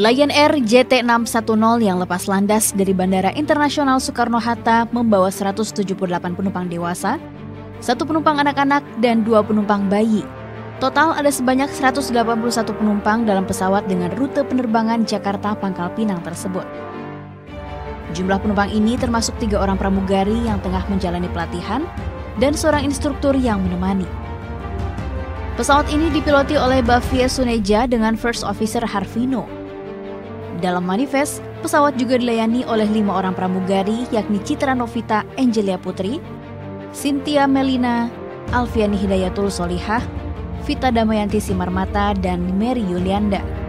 Lion Air JT610 yang lepas landas dari Bandara Internasional Soekarno-Hatta membawa 178 penumpang dewasa, satu penumpang anak-anak, dan dua penumpang bayi. Total ada sebanyak 181 penumpang dalam pesawat dengan rute penerbangan Jakarta-Pangkal Pinang tersebut. Jumlah penumpang ini termasuk tiga orang pramugari yang tengah menjalani pelatihan dan seorang instruktur yang menemani. Pesawat ini dipiloti oleh Bavia Suneja dengan First Officer Harvino dalam manifest, pesawat juga dilayani oleh lima orang pramugari yakni Citra Novita Angelia Putri, Cynthia Melina, Alfiani Hidayatul Solihah, Vita Damayanti Simarmata, dan Mary Yulianda.